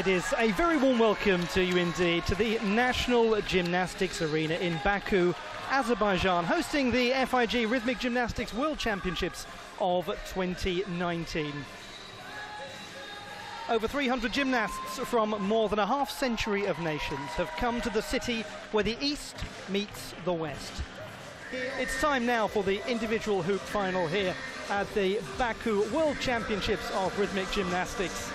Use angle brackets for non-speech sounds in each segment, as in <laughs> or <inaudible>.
It is a very warm welcome to you indeed to the National Gymnastics Arena in Baku, Azerbaijan, hosting the FIG Rhythmic Gymnastics World Championships of 2019. Over 300 gymnasts from more than a half century of nations have come to the city where the East meets the West. It's time now for the individual hoop final here at the Baku World Championships of Rhythmic Gymnastics.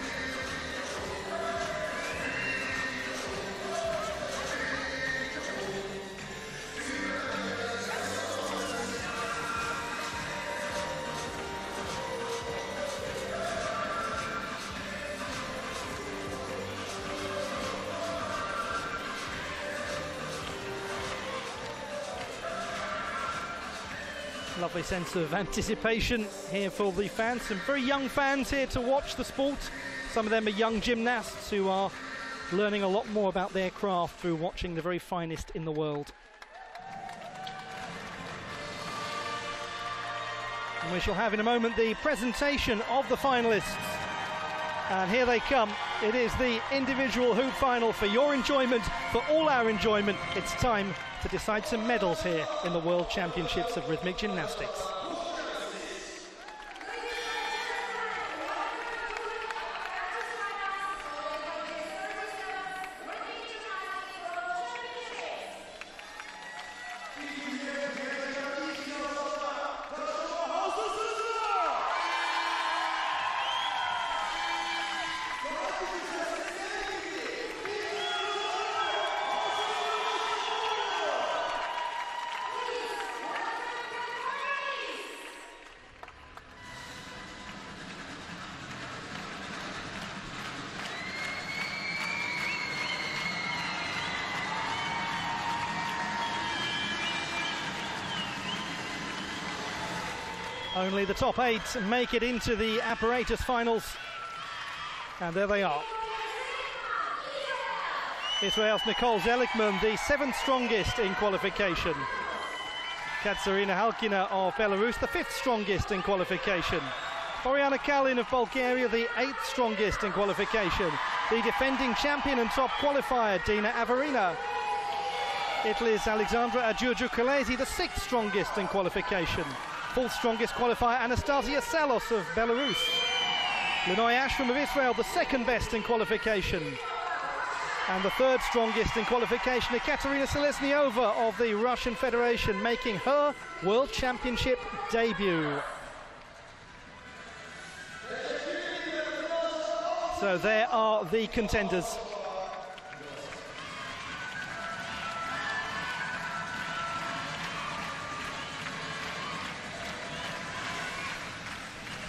Lovely sense of anticipation here for the fans. Some very young fans here to watch the sport. Some of them are young gymnasts who are learning a lot more about their craft through watching the very finest in the world. And we shall have in a moment the presentation of the finalists. And here they come. It is the individual hoop final for your enjoyment, for all our enjoyment. It's time to decide some medals here in the World Championships of Rhythmic Gymnastics. Only the top eight make it into the apparatus finals. And there they are. Israel's Nicole Zelikman, the seventh strongest in qualification. Katerina Halkina of Belarus, the fifth strongest in qualification. Boriana Kaleyn of Bulgaria, the eighth strongest in qualification. The defending champion and top qualifier, Dina Averina. Italy's Alexandra Giurgiu the sixth strongest in qualification fourth strongest qualifier Anastasia Salos of Belarus. Linoy Ashram of Israel, the second best in qualification. And the third strongest in qualification, Ekaterina Seleznyova of the Russian Federation, making her World Championship debut. So there are the contenders.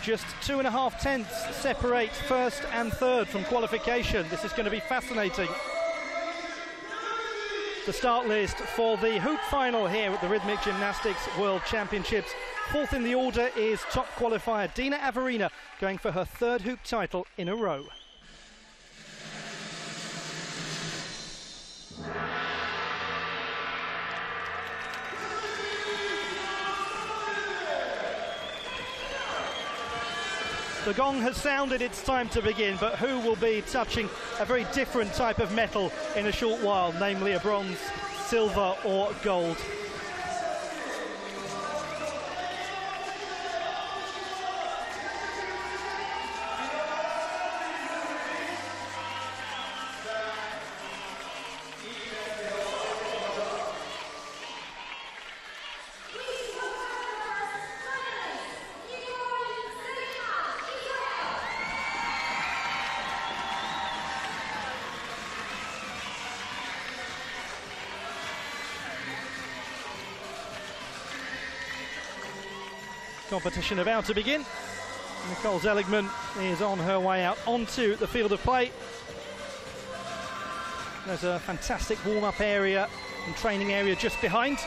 Just two and a half tenths separate first and third from qualification. This is going to be fascinating. The start list for the hoop final here at the Rhythmic Gymnastics World Championships. Fourth in the order is top qualifier Dina Averina, going for her third hoop title in a row. The gong has sounded, it's time to begin, but who will be touching a very different type of metal in a short while, namely a bronze, silver or gold? Competition about to begin. Nicole Zelikman is on her way out onto the field of play. There's a fantastic warm-up area and training area just behind.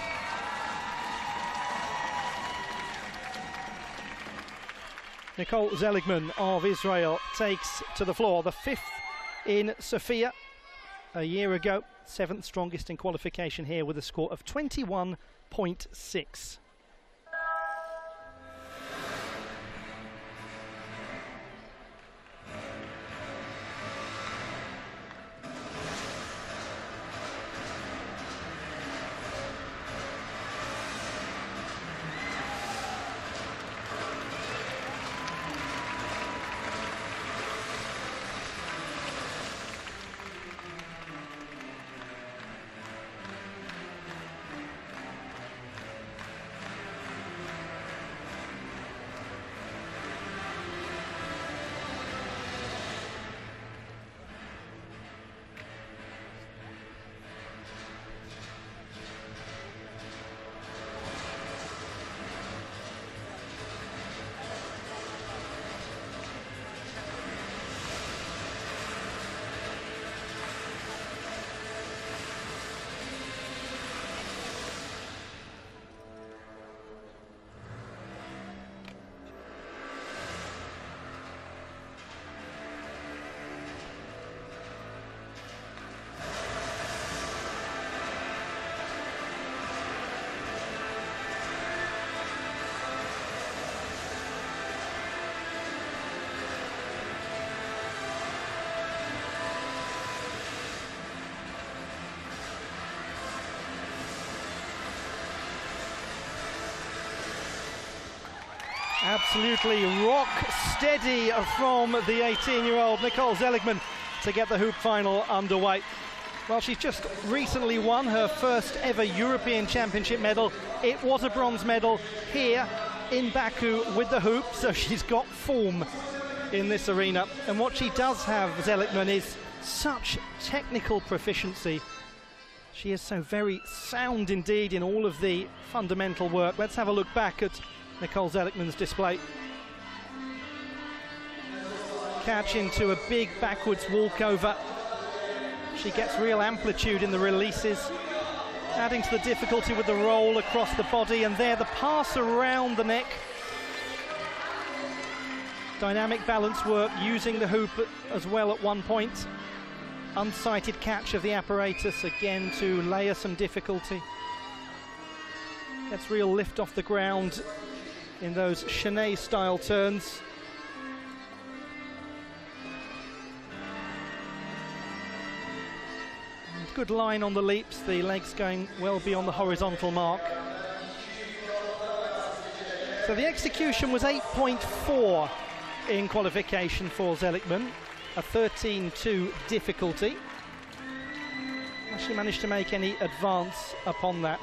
Nicole Zelikman of Israel takes to the floor, the fifth in Sofia a year ago, seventh strongest in qualification here with a score of 21.6. Absolutely rock steady from the 18 year old Nicole Zelikman to get the hoop final underway. Well, she's just recently won her first ever European Championship medal. It was a bronze medal here in Baku with the hoop, so she's got form in this arena. And what she does have, Zelikman, is such technical proficiency. She is so very sound indeed in all of the fundamental work. Let's have a look back at Nicole Zelikman's display. Catch into a big backwards walkover. She gets real amplitude in the releases, adding to the difficulty with the roll across the body, and there the pass around the neck. Dynamic balance work using the hoop as well at one point. Unsighted catch of the apparatus again to layer some difficulty. Gets real lift off the ground in those chaîné style turns. Good line on the leaps, the legs going well beyond the horizontal mark. So the execution was 8.4 in qualification for Zelikman, a 13-2 difficulty. She managed to make any advance upon that.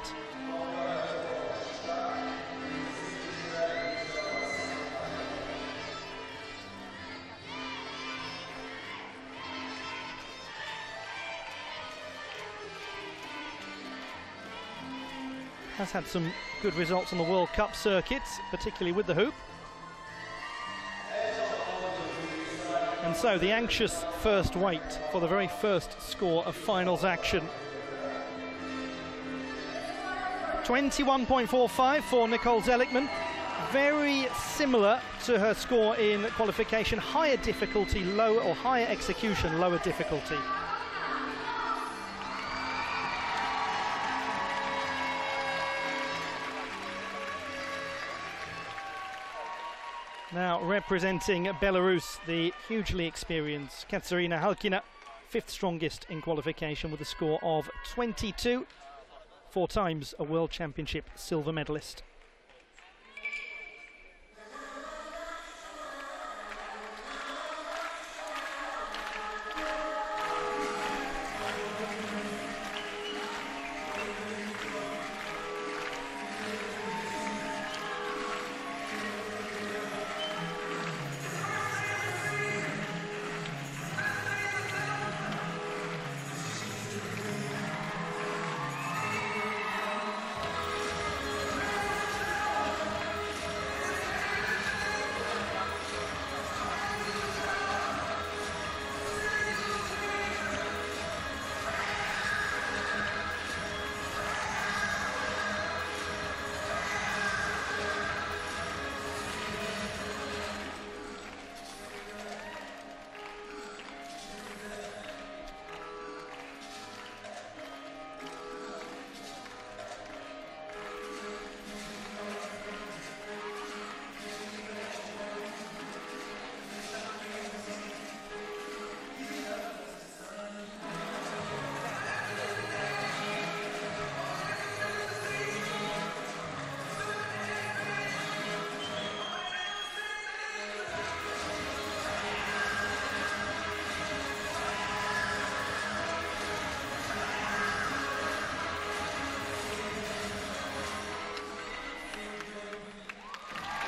Has had some good results on the World Cup circuits, particularly with the hoop. And so the anxious first wait for the very first score of finals action. 21.45 for Nicole Zelikman. Very similar to her score in qualification. Higher difficulty, lower or higher execution, lower difficulty. Now representing Belarus, the hugely experienced Katerina Halkina, fifth strongest in qualification with a score of 22, four times a World Championship silver medalist.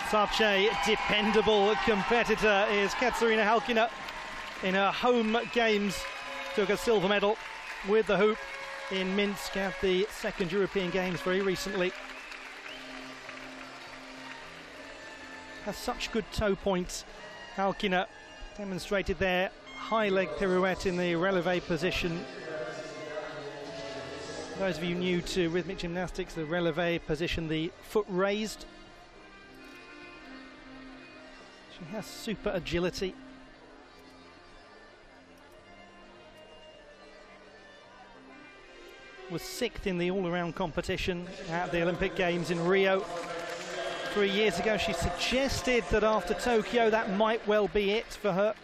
Such a dependable competitor is Katerina Halkina in her home games. Took a silver medal with the hoop in Minsk at the second European Games very recently. Has such good toe points. Halkina demonstrated their high leg pirouette in the releve position. Those of you new to rhythmic gymnastics, the releve position, the foot raised She has super agility. Was sixth in the all-around competition at the Olympic Games in Rio three years ago. She suggested that after Tokyo that might well be it for her.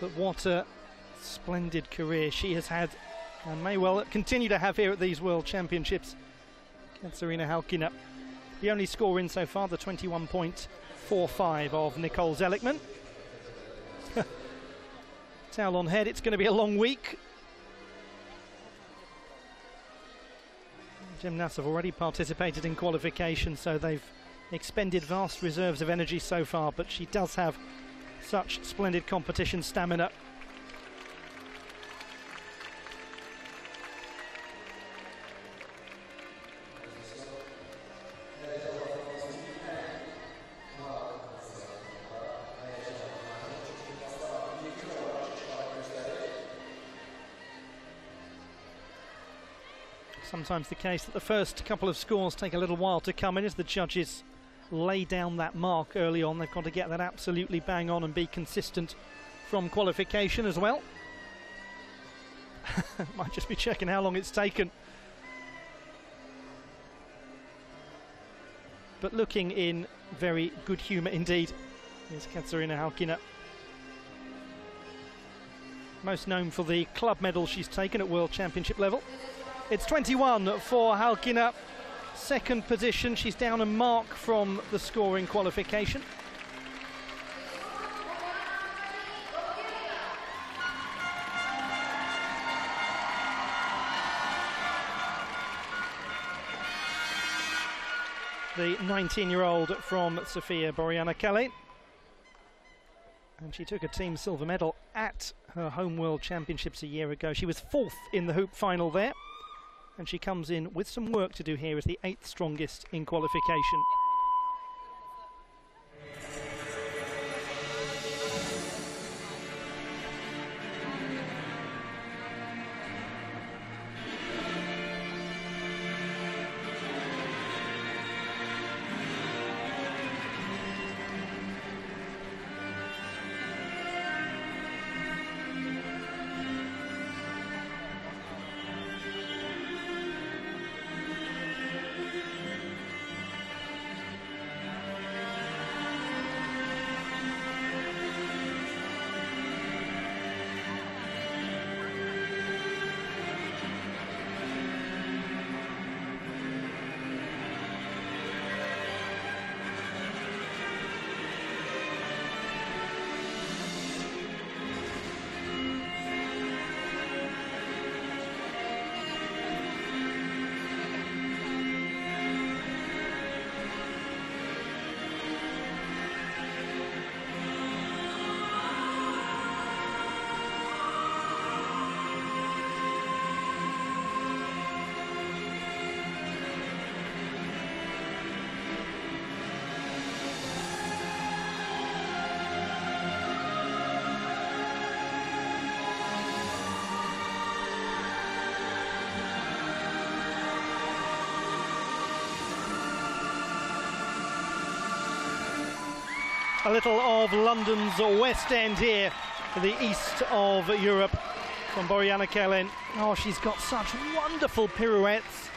But what a splendid career she has had and may well continue to have here at these World Championships Katsiaryna Halkina, the only score in so far, the 21.45 of Nicole Zelikman. <laughs> Towel on head, it's going to be a long week. Gymnasts have already participated in qualification, so they've expended vast reserves of energy so far, but she does have such splendid competition stamina. Sometimes the case that the first couple of scores take a little while to come in as the judges lay down that mark early on. They've got to get that absolutely bang on and be consistent from qualification as well. <laughs> Might just be checking how long it's taken. But looking in very good humour indeed is Katsiaryna Halkina. Most known for the club medal she's taken at World Championship level. It's 21 for Halkina second position. She's down a mark from the scoring qualification. The 19 year old from Sofia Boriana Kaleyn. And she took a team silver medal at her home world championships a year ago. She was fourth in the hoop final there and she comes in with some work to do here as the eighth strongest in qualification. A little of London's West End here, for the east of Europe from Boriana Kaleyn. Oh, she's got such wonderful pirouettes,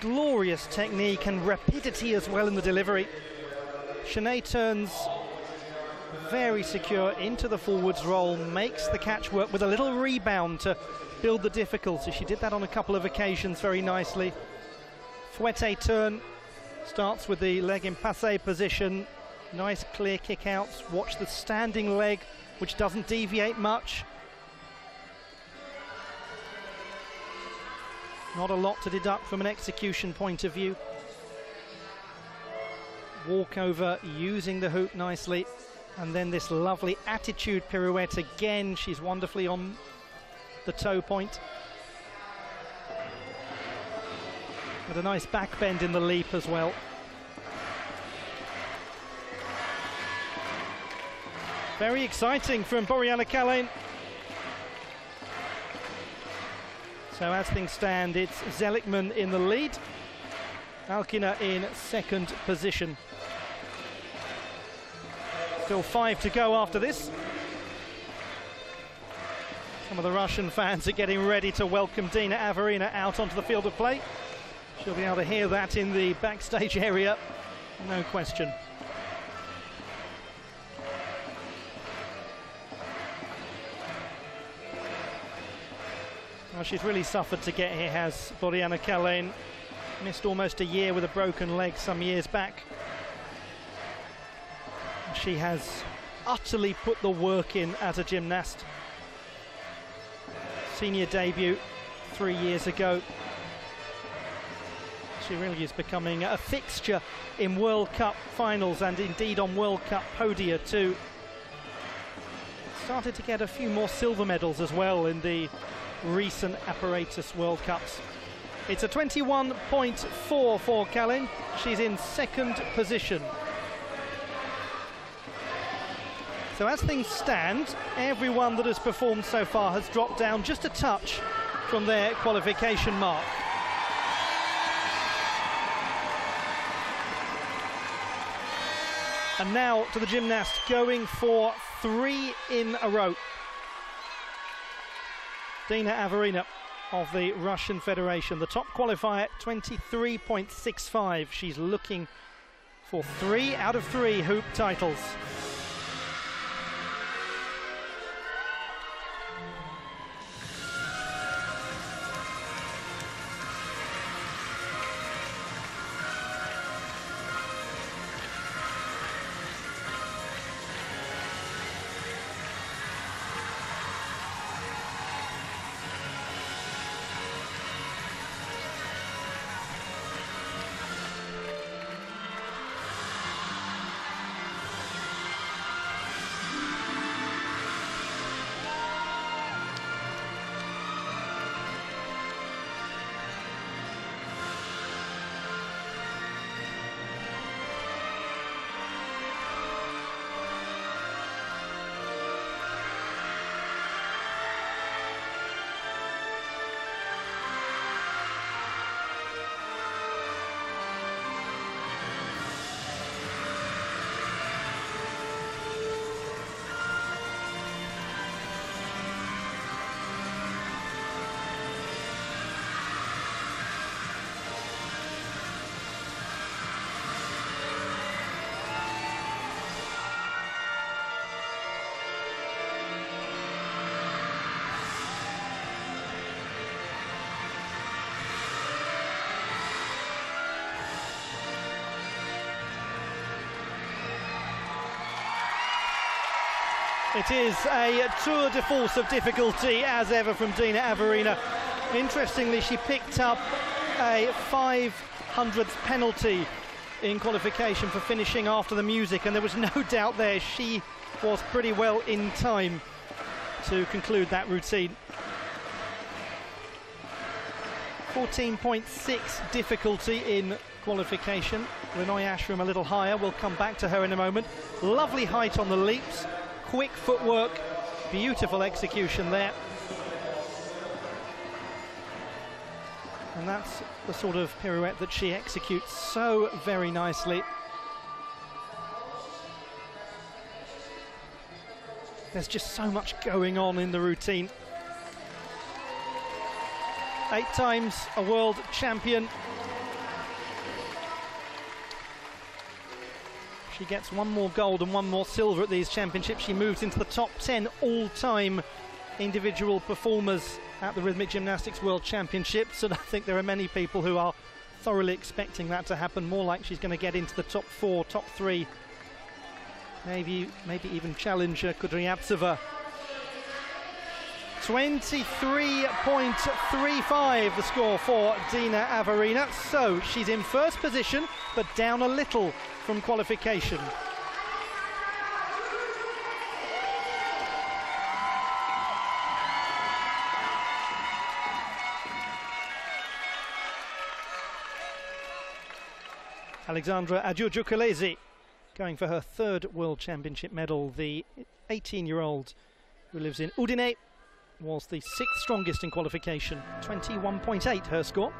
glorious technique and rapidity as well in the delivery. chaîné turns very secure into the forwards roll, makes the catch work with a little rebound to build the difficulty. She did that on a couple of occasions very nicely. Fouette turn starts with the leg in passe position, Nice clear kick outs. Watch the standing leg, which doesn't deviate much. Not a lot to deduct from an execution point of view. Walkover using the hoop nicely. And then this lovely attitude pirouette again. She's wonderfully on the toe point. With a nice back bend in the leap as well. Very exciting from Boriana Kaleyn. So as things stand, it's Zelikman in the lead. Halkina in second position. Still five to go after this. Some of the Russian fans are getting ready to welcome Dina Averina out onto the field of play. She'll be able to hear that in the backstage <laughs> area, no question. Well, she's really suffered to get here, has Boriana Kaleyn. Missed almost a year with a broken leg some years back. She has utterly put the work in as a gymnast. Senior debut three years ago. She really is becoming a fixture in World Cup finals and indeed on World Cup podia too. Started to get a few more silver medals as well in the recent apparatus World Cups. It's a 21.4 for. She's in second position. So as things stand, everyone that has performed so far has dropped down just a touch from their qualification mark. And now to the gymnast going for three in a row. Dina Averina of the Russian Federation. The top qualifier, 23.65. She's looking for three out of three hoop titles. It is a tour de force of difficulty as ever from Dina Averina. Interestingly, she picked up a 500th penalty in qualification for finishing after the music, and there was no <laughs> doubt there she was pretty well in time to conclude that routine. 14.6 difficulty in qualification. Linoy Ashram a little higher. We'll come back to her in a moment. Lovely height on the leaps quick footwork, beautiful execution there. And that's the sort of pirouette that she executes so very nicely. There's just so much going on in the routine. Eight times a world champion, She gets one more gold and one more silver at these championships. She moves into the top 10 all-time individual performers at the Rhythmic Gymnastics World Championships. <laughs> And I think there are many people who are thoroughly expecting that to happen. More like she's going to get into the top four, top three. Maybe, maybe even challenge Kudryavtseva 23.35 the score for Dina Averina. So she's in first position, but down a little from qualification. Alexandra Agiurgiuculese going for her third World Championship medal. The 18-year-old who lives in Udine was the sixth strongest in qualification, 21.8 her score.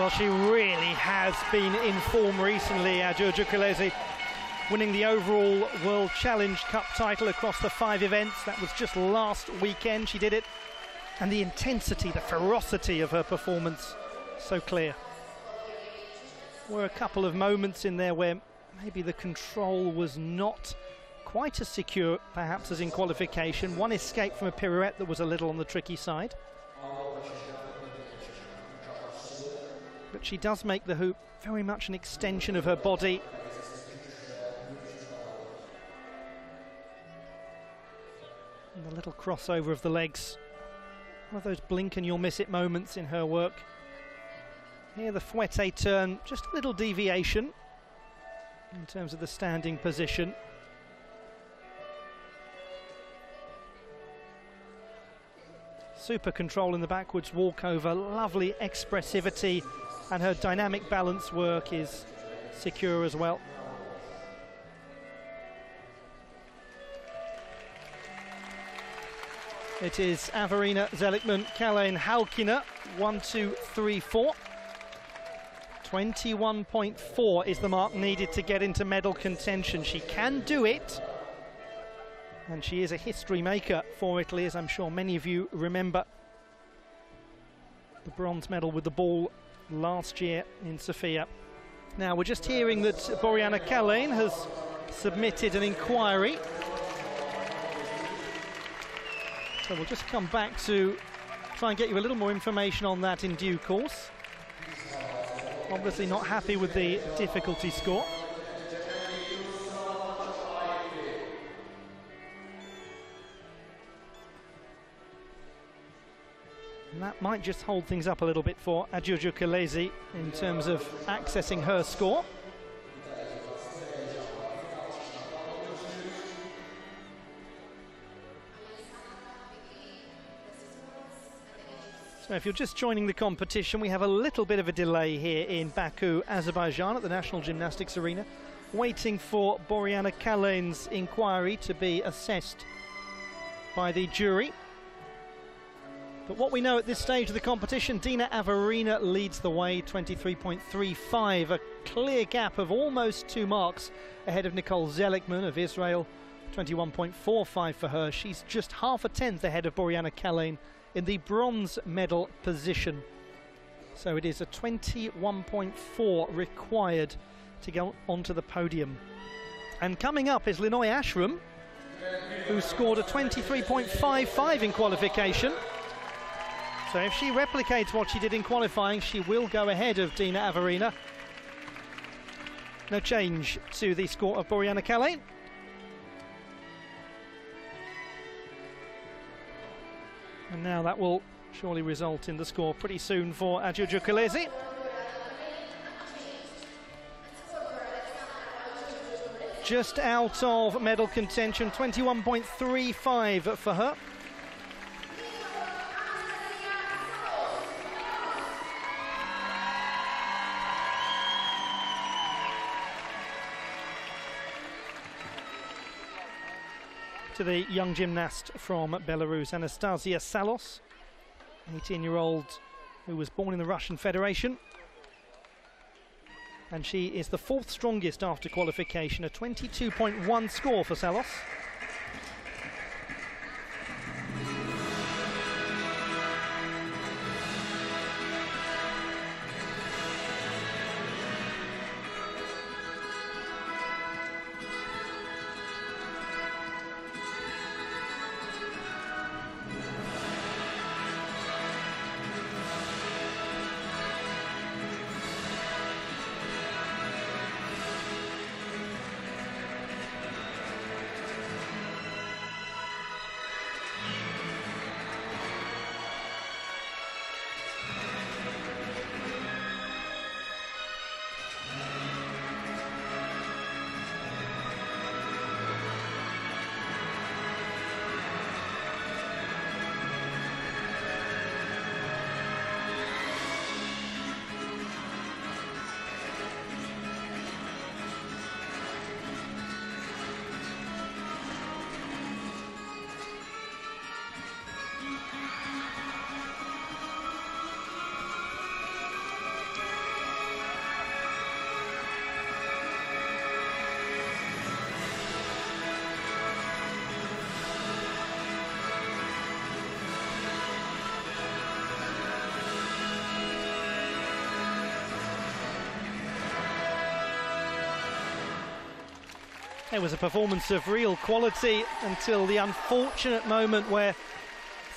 Well, she really has been in form recently, uh, Agiurgiuculese, winning the overall World Challenge Cup title across the five events. That was just last weekend. She did it. And the intensity, the ferocity of her performance, so clear. Were a couple of moments in there where maybe the control was not quite as secure, perhaps, as in qualification. One escape from a pirouette that was a little on the tricky side. But she does make the hoop very much an extension of her body. And the little crossover of the legs. One of those blink and you'll miss it moments in her work. Here the fouette turn, just a little deviation in terms of the standing position. Super control in the backwards walkover, lovely expressivity and her dynamic balance work is secure as well. It is Averina Zelikman, Kaleyn Halkina, 1, 2, 3, 4. 21.4 is the mark needed to get into medal contention. She can do it. And she is a history maker for Italy, as I'm sure many of you remember. The bronze medal with the ball last year in Sofia. Now, we're just hearing that Boriana Kaleyn has submitted an inquiry. So we'll just come back to try and get you a little more information on that in due course. Obviously not happy with the difficulty score. And that might just hold things up a little bit for Agiurgiuculese in terms of accessing her score. So if you're just joining the competition, we have a little bit of a delay here in Baku, Azerbaijan at the National Gymnastics Arena, waiting for Boriana Kaleyn's inquiry to be assessed by the jury. But what we know at this stage of the competition, Dina Averina leads the way, 23.35, a clear gap of almost two marks ahead of Nicole Zelikman of Israel, 21.45 for her. She's just half a tenth ahead of Boriana Kaleyn in the bronze medal position. So it is a 21.4 required to go onto the podium. And coming up is Linoy Ashram, who scored a 23.55 in qualification. So if she replicates what she did in qualifying, she will go ahead of Dina Averina. No change to the score of Boriana Kaleyn. And now that will surely result in the score pretty soon for Agiurgiuculese. Just out of medal contention, 21.35 for her. To the young gymnast from Belarus, Anastasia Salos, 18 year old who was born in the Russian Federation. And she is the fourth strongest after qualification, a 22.1 score for Salos. It was a performance of real quality until the unfortunate moment where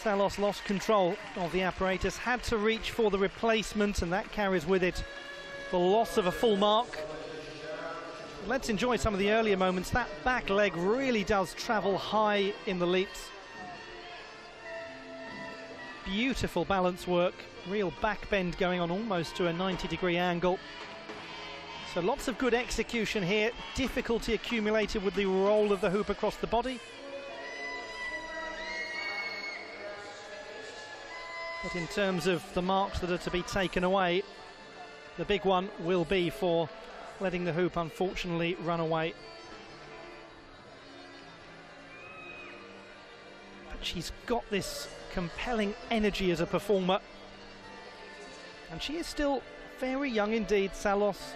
Salos lost control of the apparatus, had to reach for the replacement, and that carries with it the loss of a full mark. Let's enjoy some of the earlier moments. That back leg really does travel high in the leaps. Beautiful balance work, real back bend going on almost to a 90 degree angle. So lots of good execution here. Difficulty accumulated with the roll of the hoop across the body. But in terms of the marks that are to be taken away, the big one will be for letting the hoop unfortunately run away. But she's got this compelling energy as a performer. And she is still very young indeed, Salos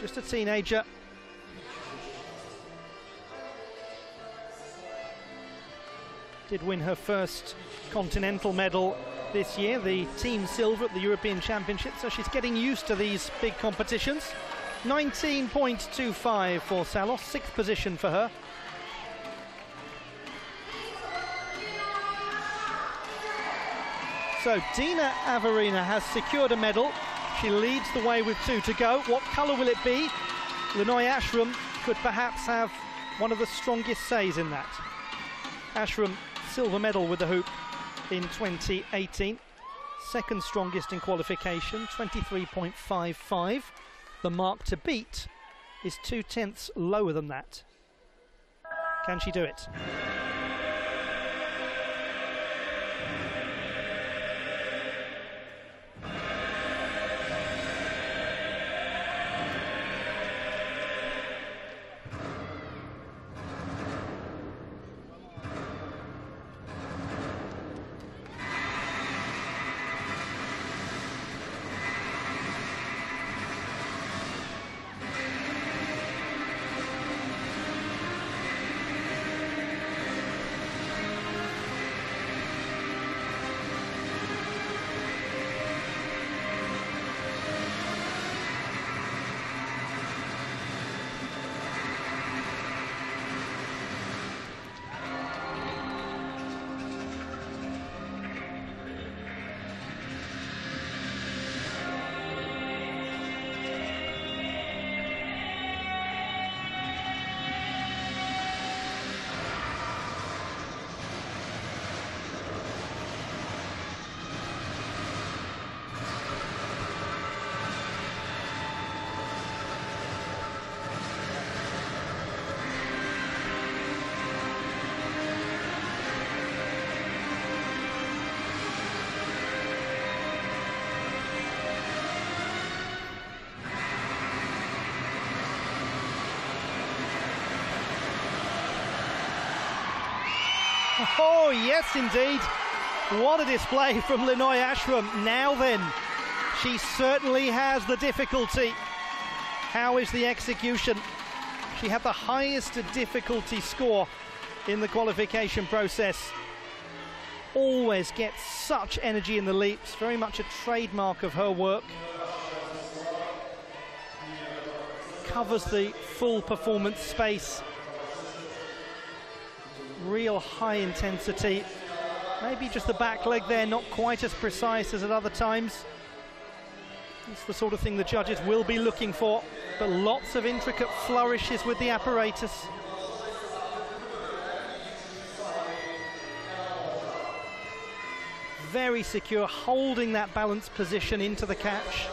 just a teenager. Did win her first continental medal this year, the team silver at the European Championship, so she's getting used to these big competitions. 19.25 for Salos, sixth position for her. So Dina Averina has secured a medal she leads the way with two to go. What colour will it be? Linoy Ashram could perhaps have one of the strongest says in that. Ashram, silver medal with the hoop in 2018. Second strongest in qualification, 23.55. The mark to beat is two tenths lower than that. Can she do it? <laughs> Oh, yes, indeed. What a display <laughs> from Linoy Ashram. Now then, she certainly has the difficulty. How is the execution? She had the highest difficulty score in the qualification process. Always gets such energy in the leaps, very much a trademark of her work. Covers the full performance space real high intensity. Maybe just the back leg there, not quite as precise as at other times. It's the sort of thing the judges will be looking for, but lots of intricate flourishes with the apparatus. Very secure, holding that balanced position into the catch.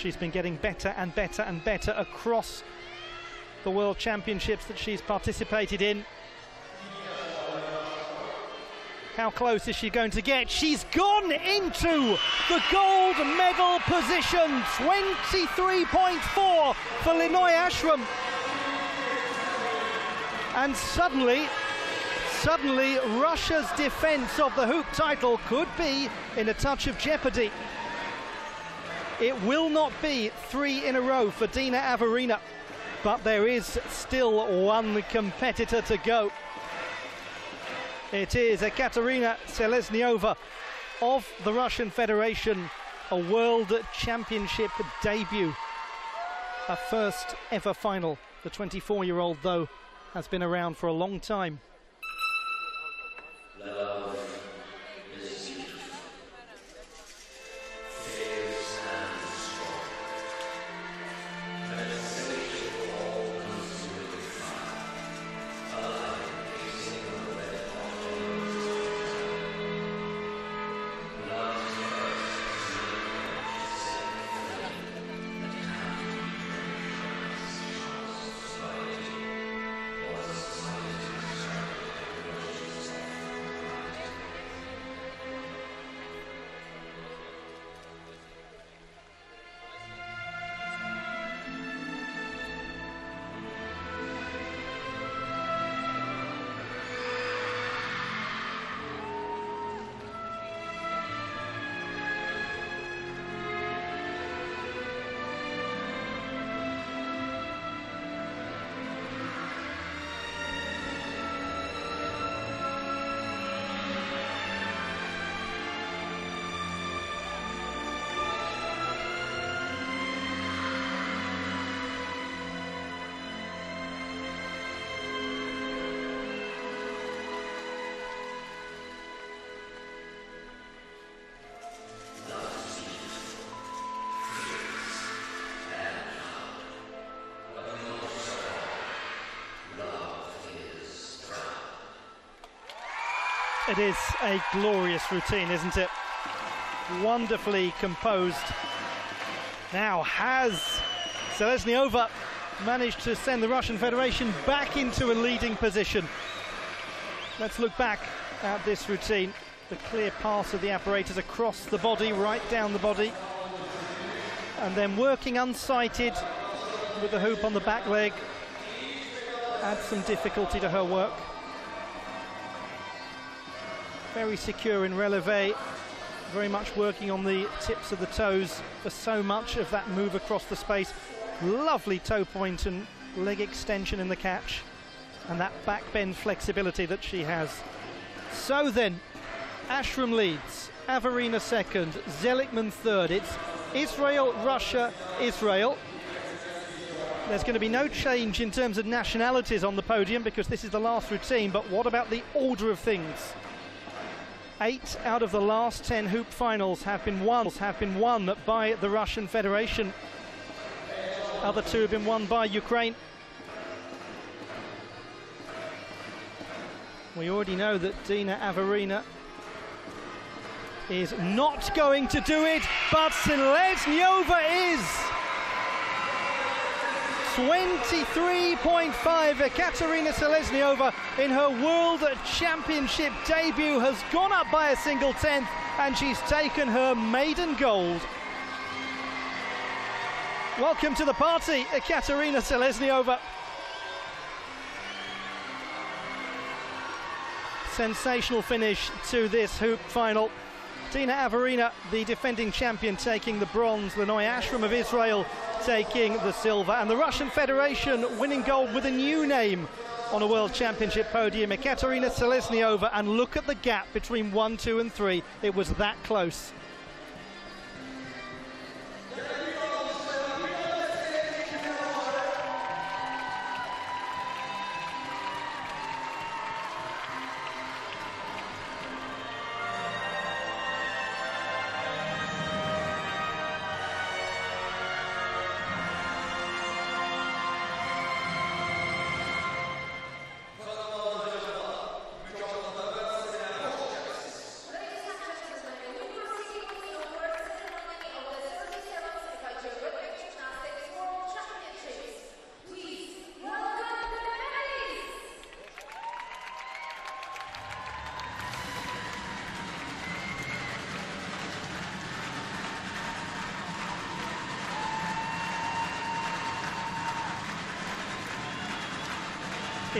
She's been getting better and better and better across the World Championships that she's participated in. How close is she going to get? She's gone into the gold medal position. 23.4 for Linoy Ashram. And suddenly, suddenly Russia's defence of the hoop title could be in a touch of jeopardy. It will not be three in a row for Dina Averina, but there is still one competitor to go. It is Ekaterina Seleznyova of the Russian Federation, a World Championship debut. A first ever final. The 24 year old, though, has been around for a long time. It is a glorious routine, isn't it? Wonderfully composed. Now, has Seleznyova managed to send the Russian Federation back into a leading position? Let's look back at this routine. The clear pass of the apparatus across the body, right down the body. And then working unsighted with the hoop on the back leg. Adds some difficulty to her work very secure in releve, very much working on the tips of the toes for so much of that move across the space. Lovely toe point and leg extension in the catch, and that back bend flexibility that she has. So then, Ashram leads, Averina second, Zelikman third. It's Israel, Russia, Israel. There's going to be no change in terms of nationalities on the podium because this is the last routine, but what about the order of things? Eight out of the last 10 hoop finals have been won, have been won by the Russian Federation. Other two have been won by Ukraine. We already know that Dina Averina is not going to do it, but Seleznyova is. 23.5. Ekaterina Seleznyova in her World Championship debut has gone up by a single tenth and she's taken her maiden gold. Welcome to the party, Ekaterina Seleznyova. Sensational finish to this hoop final. Dina Averina, the defending champion, taking the bronze. Linoy Ashram of Israel taking the silver. And the Russian Federation winning gold with a new name on a World Championship podium. Ekaterina Seleznyova. And look at the gap between one, two, and three. It was that close.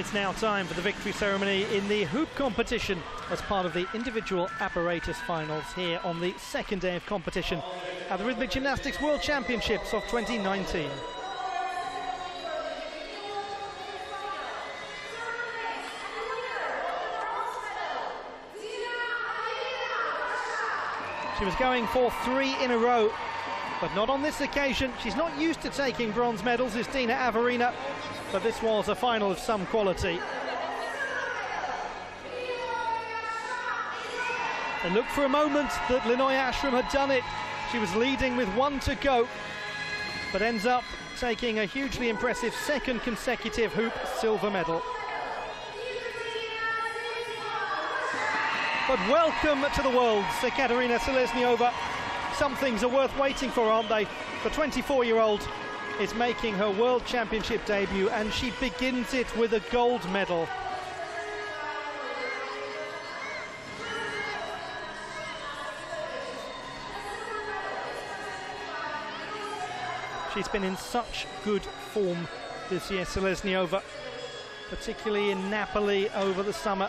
It's now time for the victory ceremony in the hoop competition as part of the individual apparatus finals here on the second day of competition at the Rhythmic Gymnastics World Championships of 2019. She was going for three in a row, but not on this occasion. She's not used to taking bronze medals, is Dina Averina, but this was a final of some quality. It looked for a moment that Linoya Ashram had done it. She was leading with one to go, but ends up taking a hugely impressive second consecutive hoop silver medal. But welcome to the Worlds, Katerina Seleznyova. Some things are worth waiting for, aren't they? The 24-year-old is making her World Championship debut and she begins it with a gold medal. She's been in such good form this year, Seleznyova, particularly in Napoli over the summer.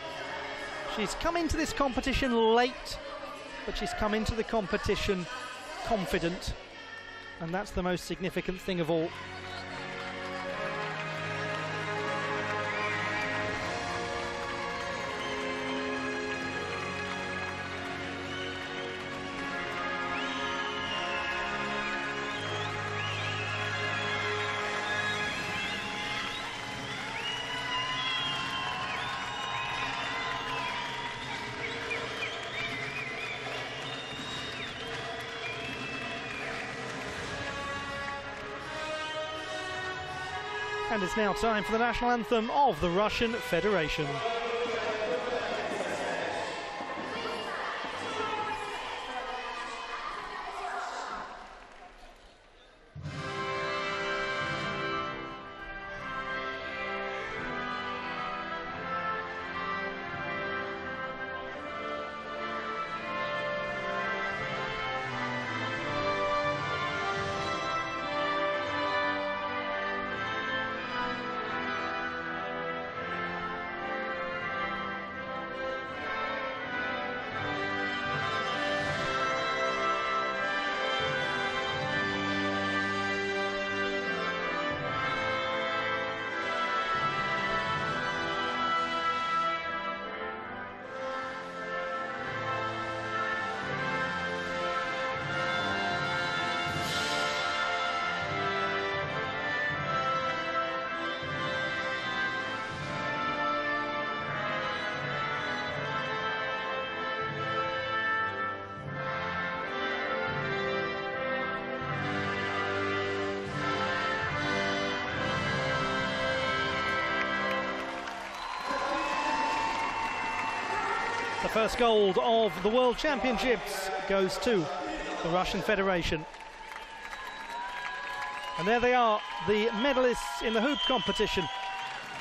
She's come into this competition late, but she's come into the competition confident, and that's the most significant thing of all. And it's now time for the national anthem of the Russian Federation. First gold of the World Championships goes to the Russian Federation. And there they are, the medalists in the hoop competition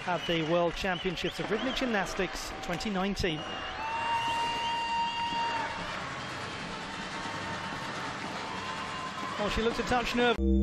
at the World Championships of Rhythmic Gymnastics 2019. Well, she looked a touch nervous.